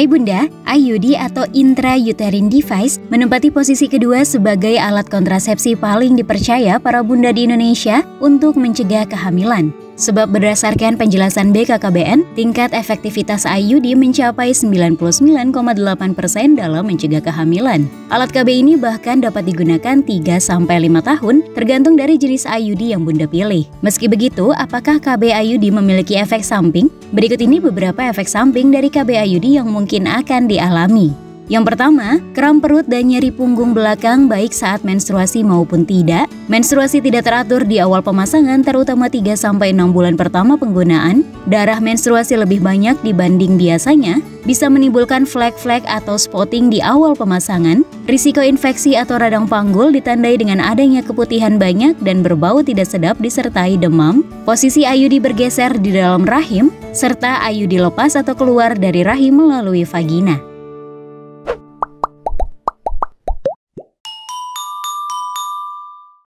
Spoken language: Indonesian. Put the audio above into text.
Hai Bunda, IUD atau intrauterine device menempati posisi kedua sebagai alat kontrasepsi paling dipercaya para bunda di Indonesia untuk mencegah kehamilan. Sebab berdasarkan penjelasan BKKBN, tingkat efektivitas IUD mencapai 99,8% dalam mencegah kehamilan. Alat KB ini bahkan dapat digunakan 3-5 tahun tergantung dari jenis IUD yang Bunda pilih. Meski begitu, apakah KB IUD memiliki efek samping? Berikut ini beberapa efek samping dari KB IUD yang mungkin akan dialami. Yang pertama, kram perut dan nyeri punggung belakang baik saat menstruasi maupun tidak. Menstruasi tidak teratur di awal pemasangan terutama 3-6 bulan pertama penggunaan. Darah menstruasi lebih banyak dibanding biasanya. Bisa menimbulkan flek-flek atau spotting di awal pemasangan. Risiko infeksi atau radang panggul ditandai dengan adanya keputihan banyak dan berbau tidak sedap disertai demam. Posisi IUD bergeser di dalam rahim, serta IUD lepas atau keluar dari rahim melalui vagina.